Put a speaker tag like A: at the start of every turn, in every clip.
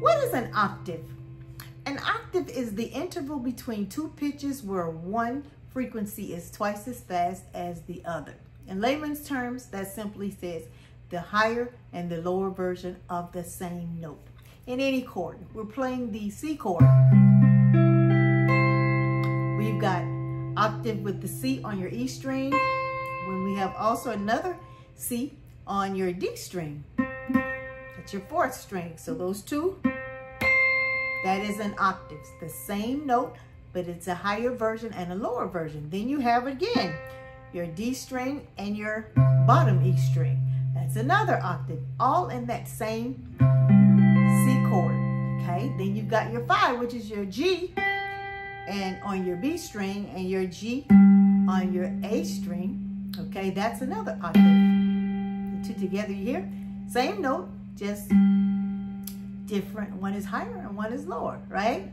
A: what is an octave? An octave is the interval between two pitches where one frequency is twice as fast as the other. In layman's terms, that simply says the higher and the lower version of the same note. In any chord, we're playing the C chord. We've got octave with the C on your E string, when we have also another C on your D string. That's your fourth string. So those two, that is an octave. the same note, but it's a higher version and a lower version. Then you have again your D string and your bottom E string. That's another octave, all in that same C chord. Okay, then you've got your five, which is your G, and on your B string, and your G on your A string. Okay, that's another octave. The two together here, same note, just different. One is higher and one is lower, right?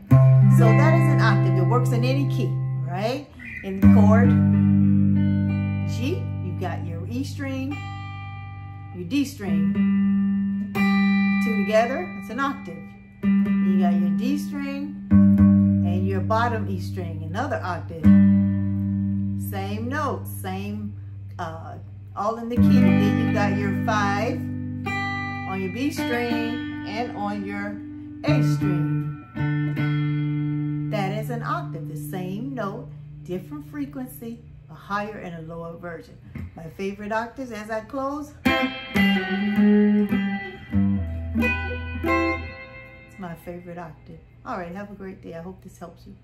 A: So that is an octave. It works in any key, right? In the chord G, you've got your E string, your D string. Two together, it's an octave. You got your D string and your bottom E string, another octave. Same notes, same, uh, all in the key. Then you got your five on your B string and on your A string. That is an octave, the same note, different frequency, a higher and a lower version. My favorite octaves as I close. It's my favorite octave. All right, have a great day. I hope this helps you.